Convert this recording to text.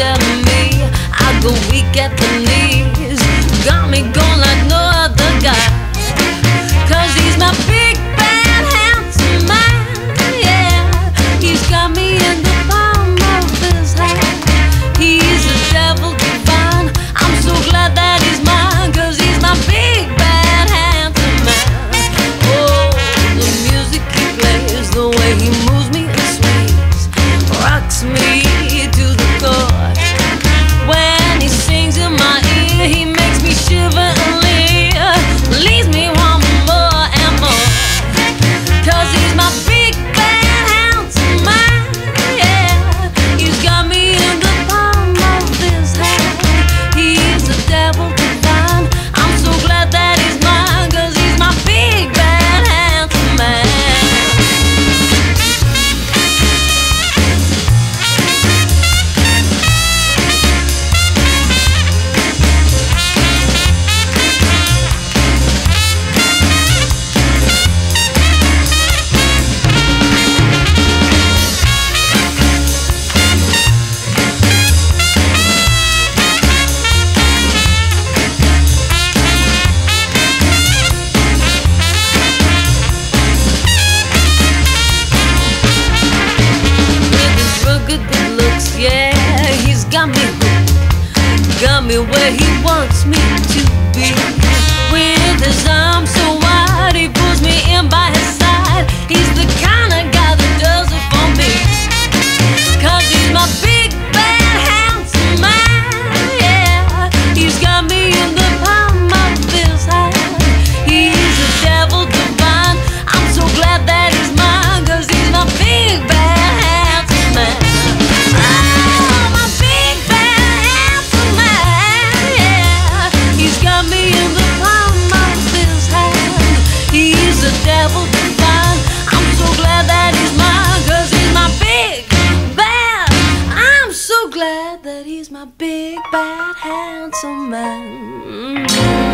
Tell me. I go weak at the knees. got me where he wants me to be. Where there's my big bad handsome man.